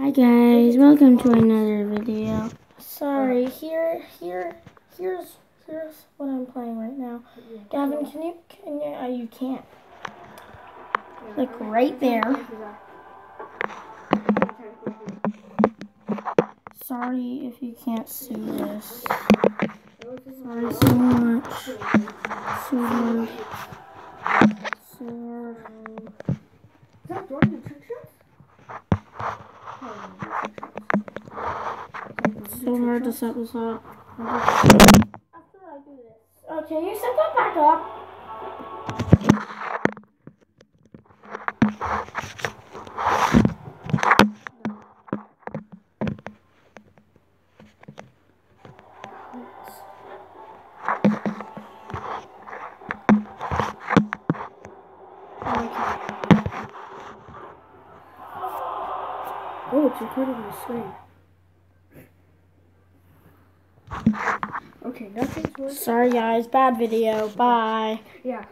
Hi guys, welcome to another video. Sorry, here, here, here's, here's what I'm playing right now. Gavin, can you, can you, uh, you can't. Like right there. Sorry if you can't see this. Sorry so much. So hard. Is that Jordan trick? So hard to set this up. Okay, you set that back up. Oh, it's recording my screen. Okay, nothing's working. Sorry guys, bad video. Bye. Yeah.